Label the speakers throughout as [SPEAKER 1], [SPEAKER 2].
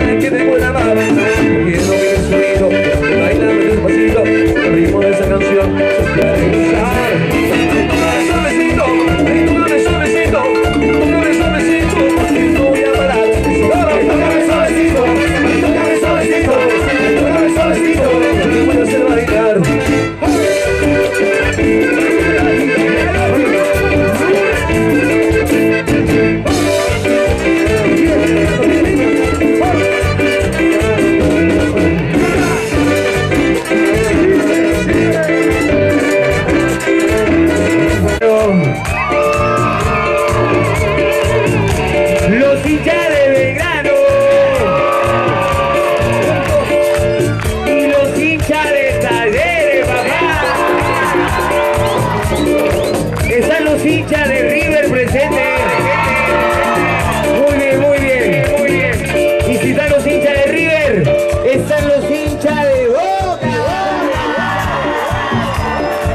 [SPEAKER 1] que te buena mano.
[SPEAKER 2] Están los hinchas de Boca.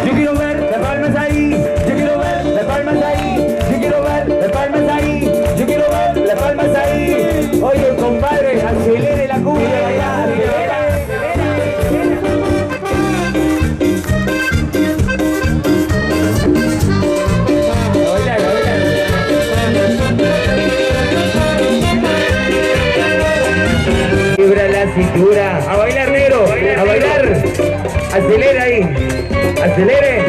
[SPEAKER 2] Yo quiero ver las palmas ahí, yo quiero ver las palmas ahí, yo quiero ver las palmas ahí, yo quiero ver las palmas ahí. Oye, compadre, A bailar, negro. A bailar. Acelera ahí. Acelere.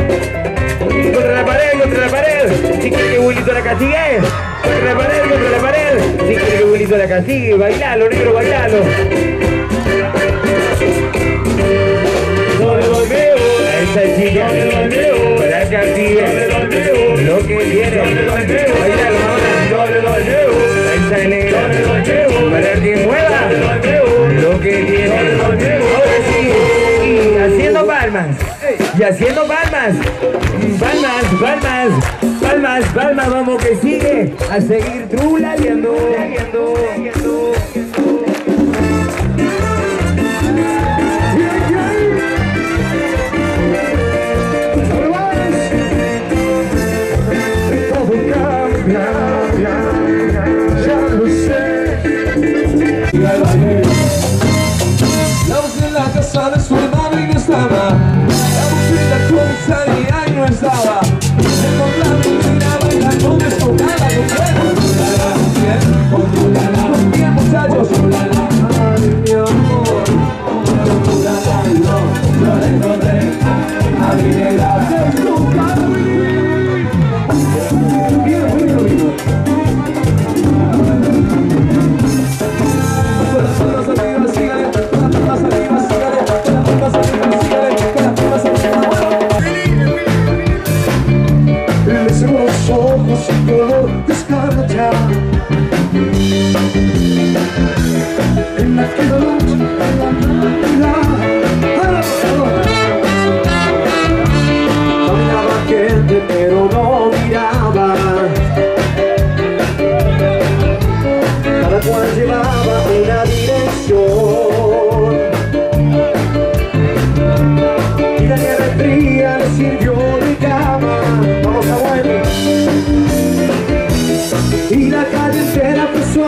[SPEAKER 2] Contra la pared, contra la pared. Si quiere que la castigue. Contra la pared, contra la pared. Si quiere que la castigue. Bailalo, negro, bailalo. Lo que quiere. Bailalo, Y haciendo palmas. Palmas, palmas. Palmas, palmas, vamos que sigue a seguir trulaleando.
[SPEAKER 1] up.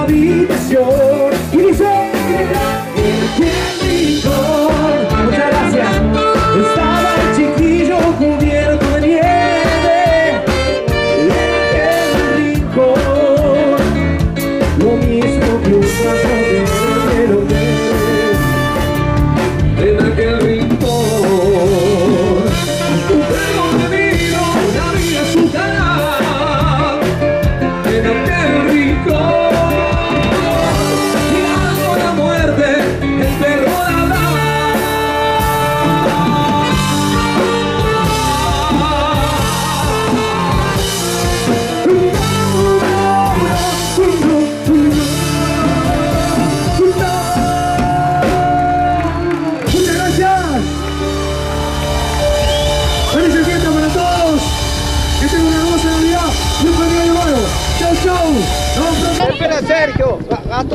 [SPEAKER 1] Habitación.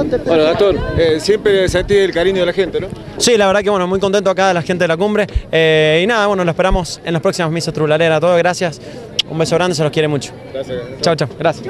[SPEAKER 1] Pronto.
[SPEAKER 3] Bueno, Gastón, eh, siempre sentí el cariño de la gente, ¿no?
[SPEAKER 4] Sí, la verdad que bueno, muy contento acá de la gente de la cumbre. Eh, y nada, bueno, lo esperamos en las próximas misas trulaleras. Todo, gracias. Un beso grande, se los quiere mucho.
[SPEAKER 3] Gracias.
[SPEAKER 4] Chao, chao. Gracias.